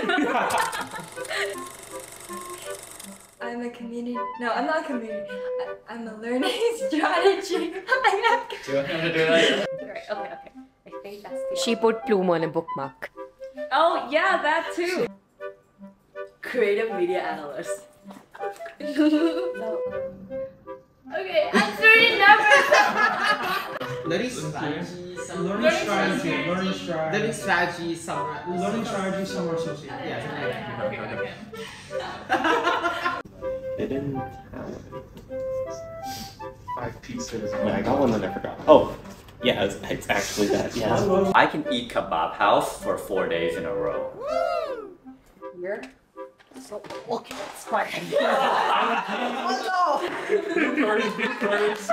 I'm a community. No, I'm not a community. I, I'm a learning strategy. I have. Do you want to do that? Right, okay, okay. I think that's the She put plume on a bookmark. Oh yeah, that too. Creative media analyst. Okay, I'm very nervous. Learning strategy. Learning strategy. Learning strategy. Learning strategy. Summer. Learning strategy summer associate. Yeah. something like that. Okay, okay. Hidden talent. Five pieces. Wait, I got one that I forgot. Oh, yeah, it's, it's actually that. Yeah. I can eat kebab house for four days in a row. Here. So look, it's fine. Big birds, big birds.